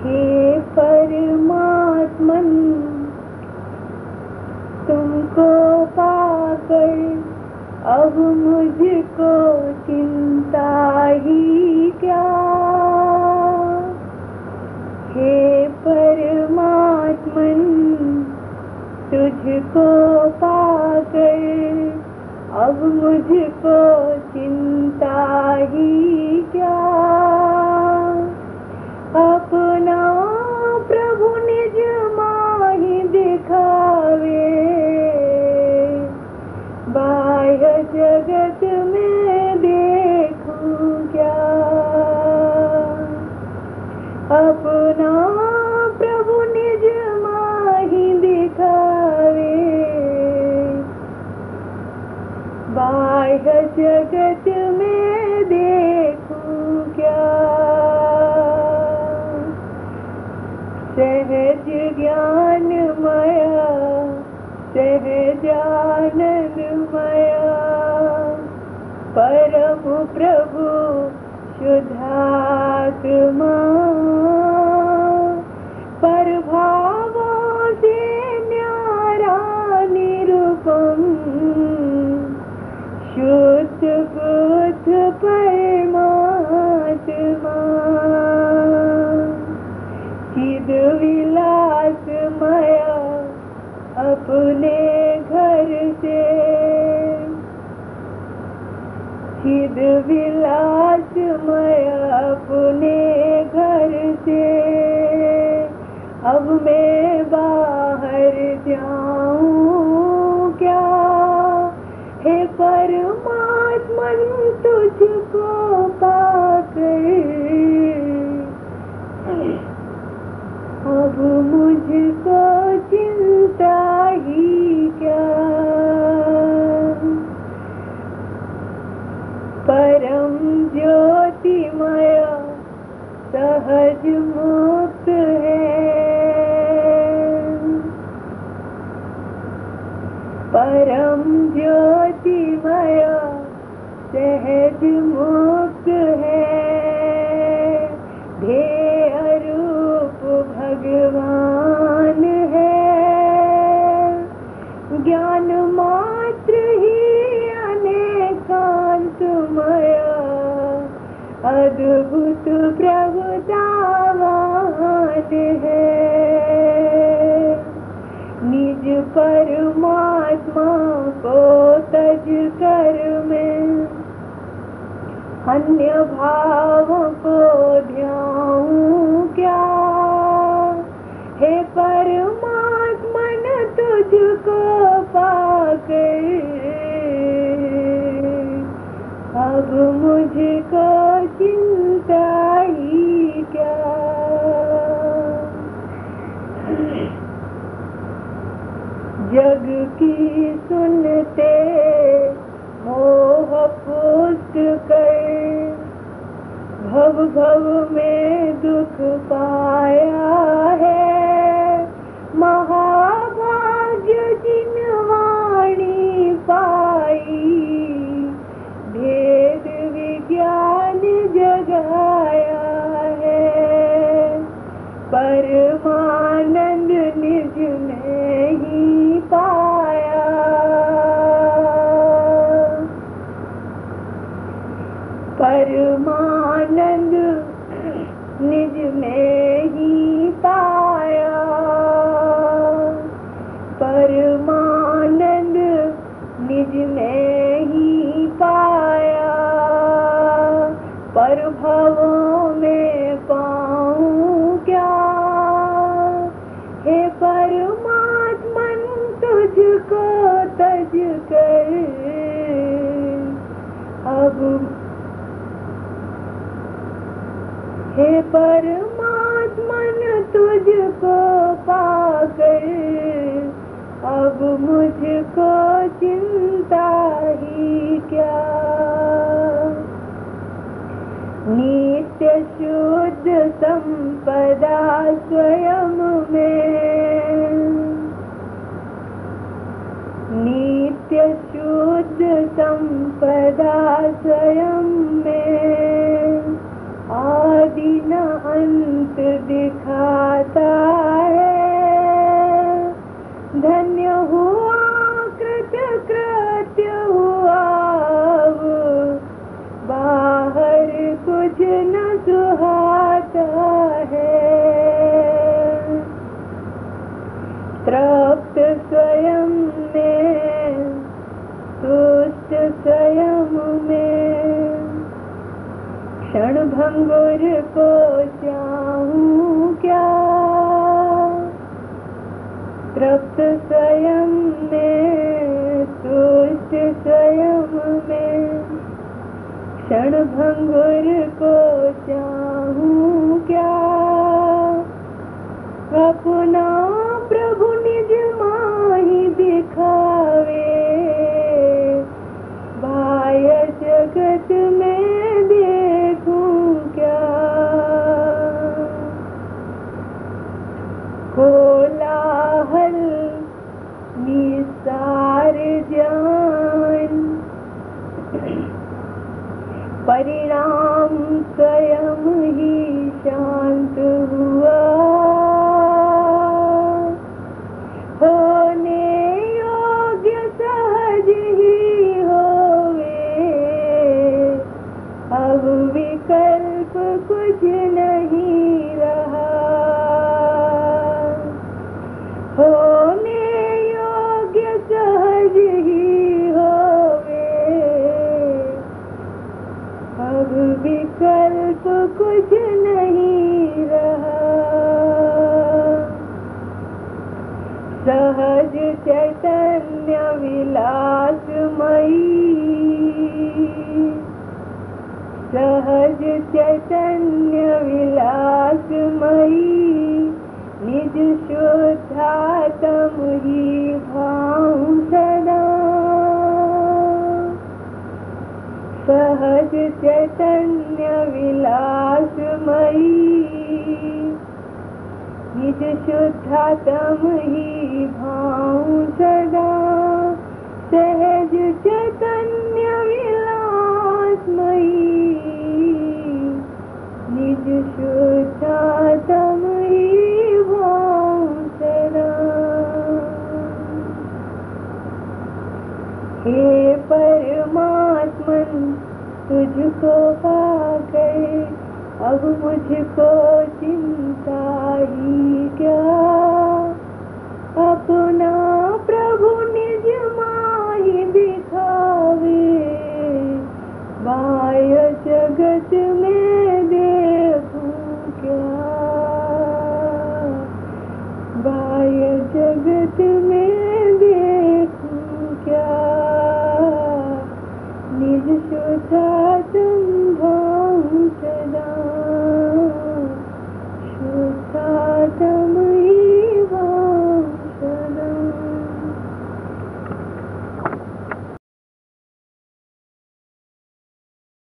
हे परमात्मन, तुमको पाकर अब मुझको चिंता ही क्या? हे परमात्मन, तुझको पाकर अब मुझको चिंता ही सहजानंद मया अपने घर से चिद विलास ज्योतिमय सहज मुक्त अद्भुत प्रभुतावान है। निज परमात्मा को तज कर में अन्य भाव को ध्याऊं क्या? हे परमात्मन तुझको पाकर अब मुझको जग की सुनते, मोह पुष्ट कर। भव भव में दुख पाया है, महाभाग्य जिन वाणी पाई। भेद विज्ञान जगाया है परमानंद परमात्मन तुझको पाकर अब मुझको चिंता ही क्या? नित्य शुद्ध संपदा स्वयं में। नित्य शुद्ध संपदा स्वयं अंगुर को जाऊँ क्या? तृप्त स्वयं में तुष्ट स्वयं में क्षण भंगुर को जाऊँ चैतन्य विलासमयी निज शोद्धमही भाव् सदा। सहज चैतन्य विलासमयी निज शुद्धा तंही भाव सदा। तुझको पा गई अब मुझको चिंता ही क्या